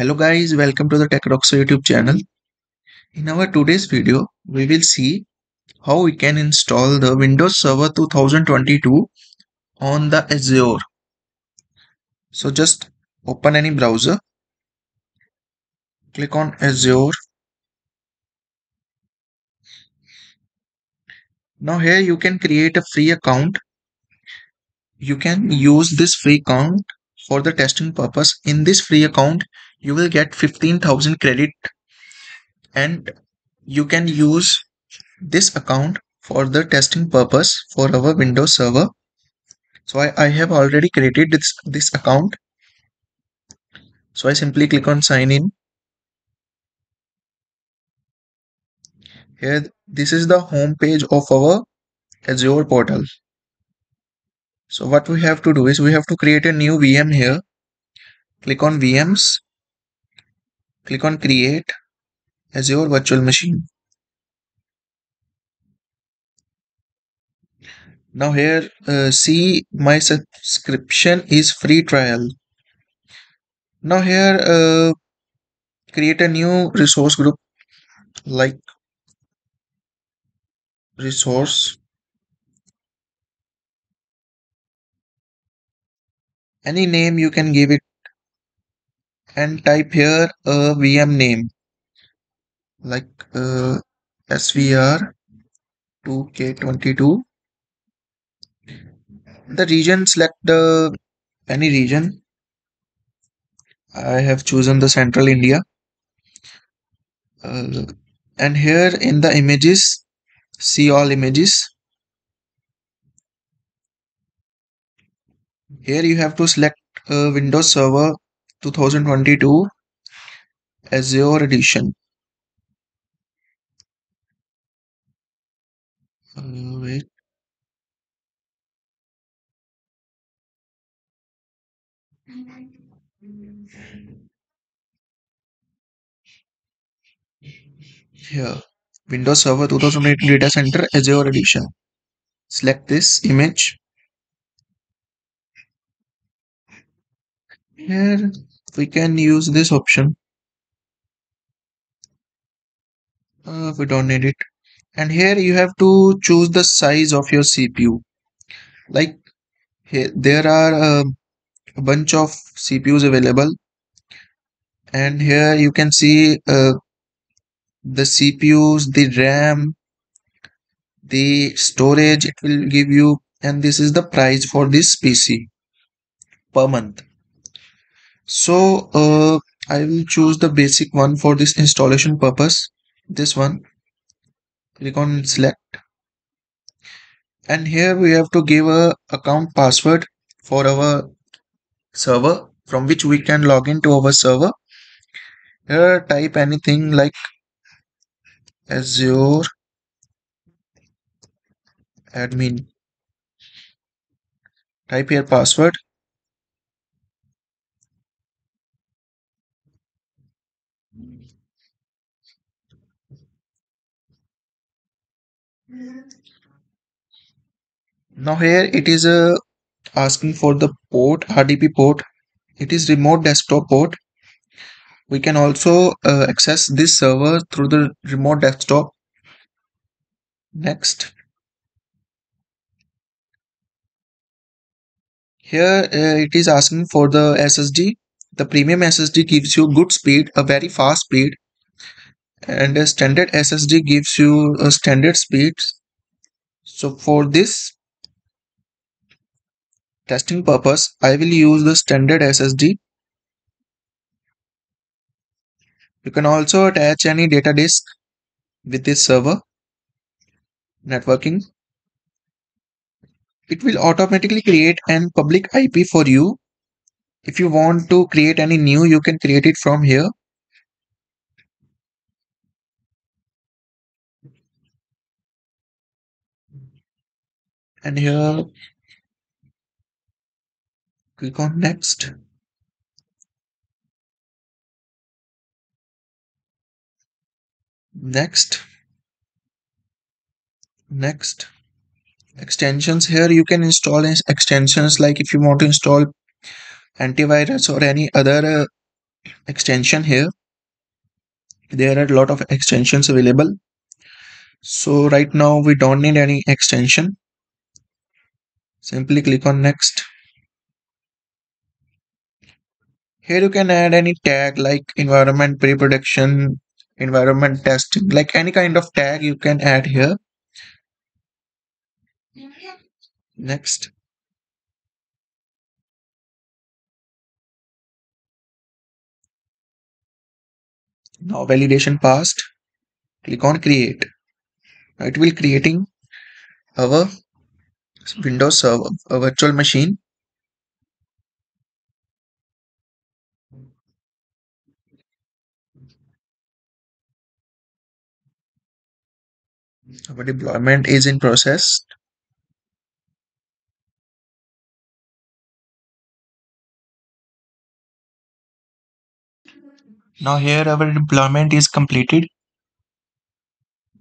Hello guys, welcome to the TechRoxa YouTube channel. In our today's video, we will see how we can install the Windows Server 2022 on the Azure. So just open any browser, click on Azure. Now here you can create a free account. You can use this free account for the testing purpose. In this free account, you will get 15,000 credit and you can use this account for the testing purpose for our Windows server. So I, I have already created this, this account. So I simply click on sign in. Here, this is the home page of our Azure portal. So what we have to do is we have to create a new VM here. Click on VMs click on create Azure virtual machine. Now here uh, see my subscription is free trial. Now here uh, create a new resource group like resource any name you can give it and type here a VM name like uh, SVR 2K22 the region select the any region. I have chosen the central India. Uh, and here in the images see all images. Here you have to select uh, Windows Server 2022 Azure Edition. Uh, wait. Here, Windows Server 2018 Data Center Azure Edition. Select this image. Here we can use this option. Uh, we don't need it. And here you have to choose the size of your CPU like here there are uh, a bunch of CPUs available. And here you can see uh, the CPUs the RAM the storage it will give you and this is the price for this PC per month so uh, I will choose the basic one for this installation purpose. This one click on select. And here we have to give a account password for our server from which we can log into our server. Here type anything like azure admin. Type here password now here it is uh, asking for the port RDP port. It is remote desktop port. We can also uh, access this server through the remote desktop. Next. Here uh, it is asking for the SSD the premium SSD gives you good speed a very fast speed and a standard SSD gives you a standard speeds so for this testing purpose I will use the standard SSD you can also attach any data disk with this server networking. It will automatically create an public IP for you. If you want to create any new you can create it from here and here click on next. Next. Next. Extensions. Here you can install extensions like if you want to install antivirus or any other uh, extension here. There are a lot of extensions available. So right now we don't need any extension simply click on next. Here you can add any tag like environment pre-production environment testing like any kind of tag you can add here. Next. Now validation passed. Click on create. It will creating our windows server a virtual machine. Our deployment is in process. Now here our deployment is completed.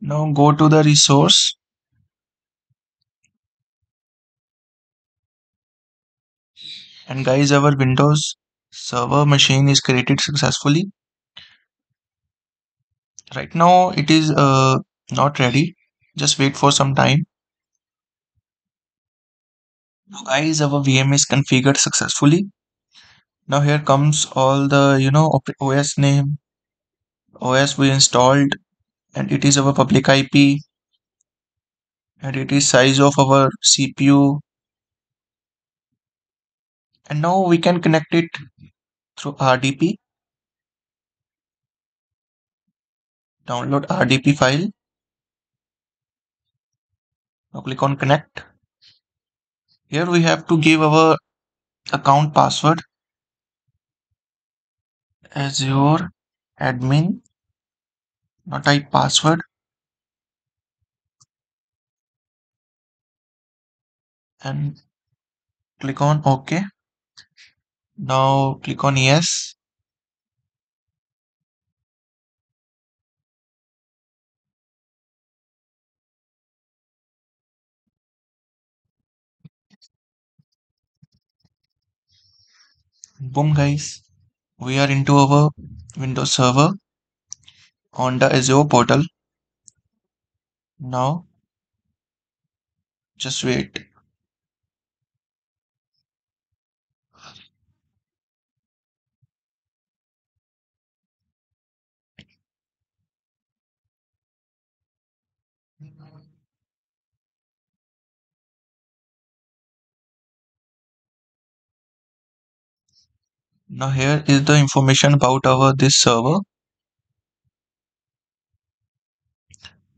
Now go to the resource and guys our windows server machine is created successfully. Right now it is uh, not ready. Just wait for some time. Now guys our vm is configured successfully. Now here comes all the you know os name. Os we installed and it is our public ip and it is size of our cpu and now we can connect it through rdp download rdp file. Now click on connect. Here we have to give our account password azure admin now type password and click on ok now click on yes. Boom guys. We are into our windows server on the azure portal. Now just wait now here is the information about our this server.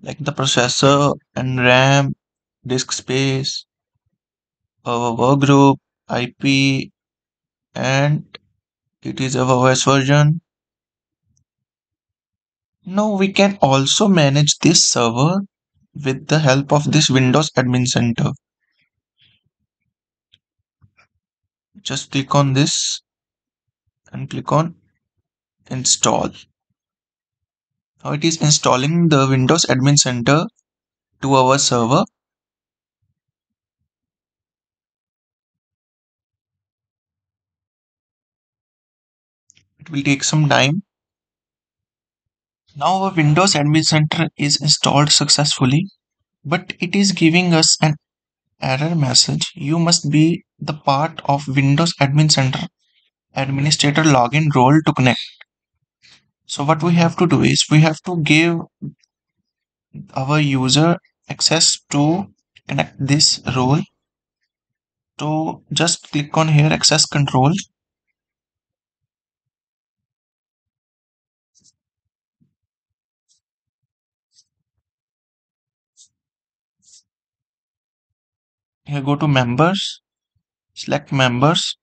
Like the processor and ram disk space our workgroup ip and it is our os version. Now we can also manage this server with the help of this windows admin center. Just click on this and click on install. Now it is installing the windows admin center to our server. It will take some time. Now our windows admin center is installed successfully but it is giving us an error message. You must be the part of windows admin center administrator login role to connect. So what we have to do is we have to give our user access to connect this role. To just click on here access control. Here go to members select members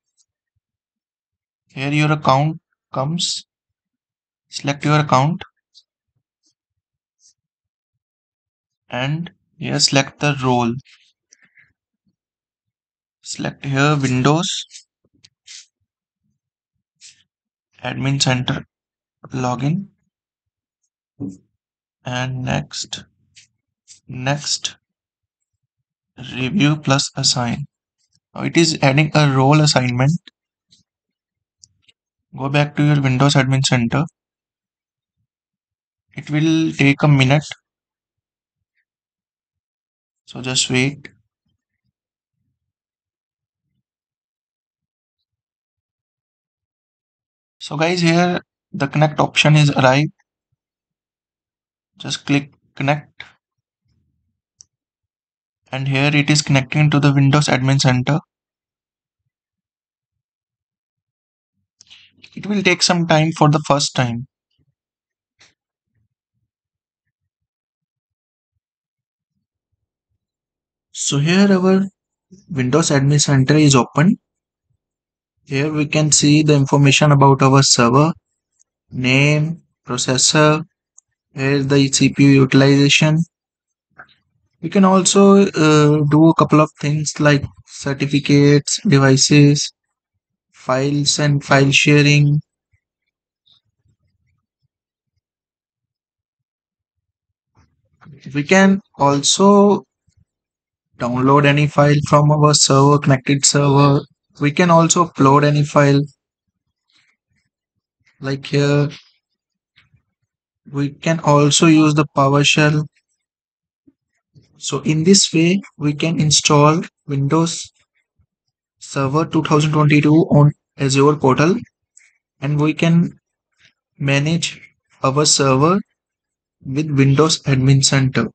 here your account comes. Select your account. And here select the role. Select here windows. Admin center login. And next next review plus assign. Now it is adding a role assignment Go back to your Windows Admin Center. It will take a minute. So just wait. So guys here the connect option is arrived. Just click connect. And here it is connecting to the Windows Admin Center. It will take some time for the first time. So here our Windows Admin Center is open. Here we can see the information about our server, name, processor, here the CPU utilization. We can also uh, do a couple of things like certificates, devices, files and file sharing. We can also download any file from our server, connected server. We can also upload any file like here. We can also use the PowerShell. So in this way, we can install Windows Server 2022 on Azure portal and we can manage our server with Windows Admin Center.